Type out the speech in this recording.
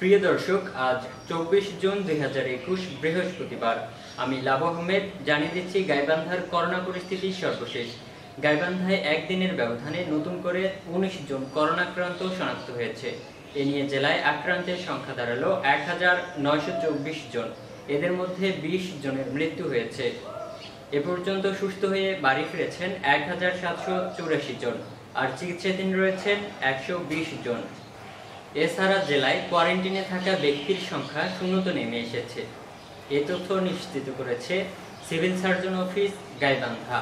প্রিয় দর্শক, আজ চব্বিশ জুন দুই হাজার একুশ বৃহস্পতিবার। আমি লাভ আহমেদ, জানিয়ে দিচ্ছি গাইবান্ধার করোনা পরিস্থিতি সর্বশেষ। গাইবান্ধায় একদিনের ব্যবধানে নতুন করে উনিশ জন করোনাক্রান্ত শনাক্ত হয়েছে। এ নিয়ে জেলায় আক্রান্তের সংখ্যা দাঁড়াল এক হাজার নয়শো চব্বিশ জন। এদের মধ্যে বিশ জনের মৃত্যু হয়েছে। এ পর্যন্ত সুস্থ হয়ে বাড়ি ফিরেছেন এক হাজার সাতশো চুরাশি জন। আর চিকিৎসাধীন রয়েছেন একশো বিশ জন। এছাড়া জেলায় কোয়ারেন্টিনে থাকা ব্যক্তির সংখ্যা শূন্যত নেমে এসেছে। এ তথ্য নিশ্চিত করেছে সিভিল সার্জন অফিস, গাইবান্ধা।